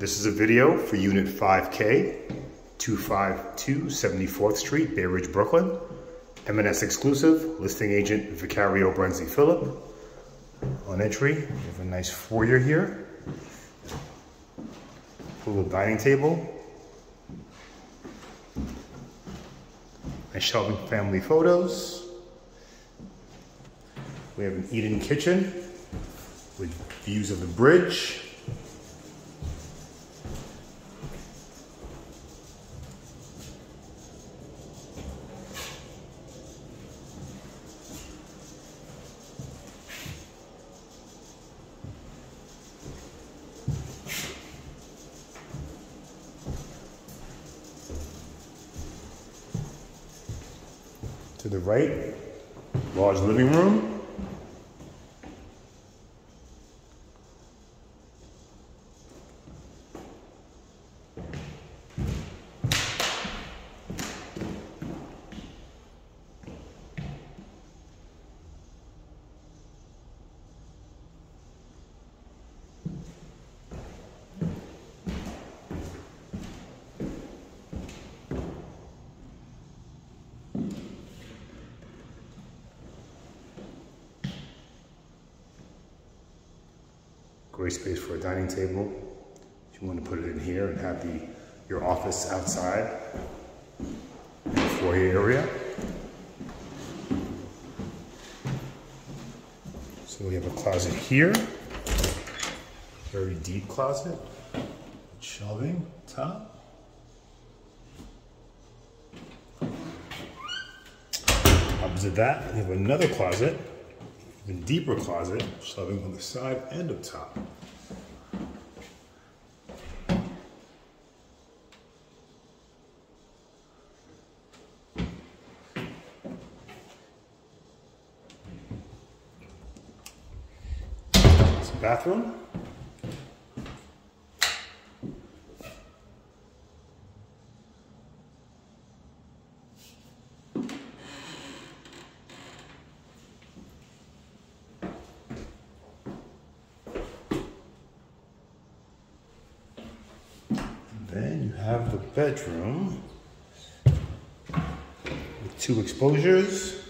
This is a video for Unit 5K, 252 74th Street, Bay Ridge, Brooklyn. M&S exclusive, listing agent Vicario Brensley Phillip. On entry, we have a nice foyer here. A little dining table. Nice shelving family photos. We have an eat-in kitchen with views of the bridge. To the right, large living room. Great space for a dining table. If you want to put it in here and have the your office outside in the foyer area. So we have a closet here, very deep closet, shelving top. Opposite that, we have another closet even deeper closet, shelving on the side and up top. Bathroom. Then you have the bedroom with two exposures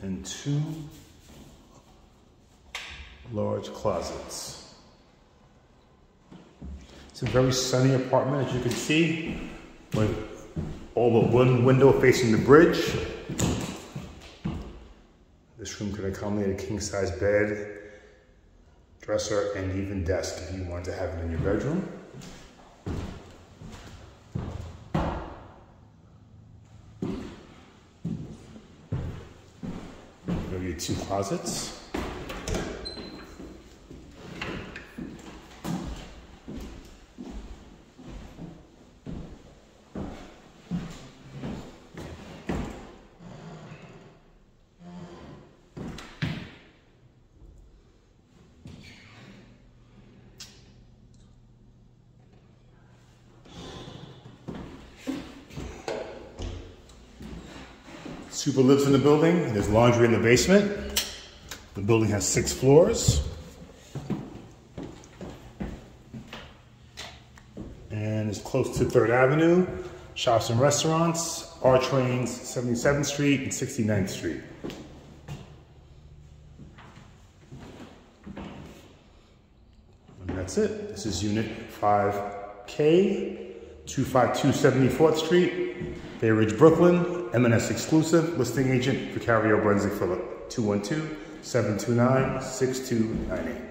and two large closets. It's a very sunny apartment, as you can see, with all but one window facing the bridge. This room can accommodate a king-size bed, dresser, and even desk if you want to have it in your bedroom. Your two closets. Super lives in the building. There's laundry in the basement. The building has six floors. And it's close to 3rd Avenue, shops and restaurants, R trains, 77th Street and 69th Street. And that's it. This is Unit 5K, 252 74th Street, Bay Ridge, Brooklyn. M&S exclusive, listing agent, Vicario Brensley Phillip, 212-729-6298.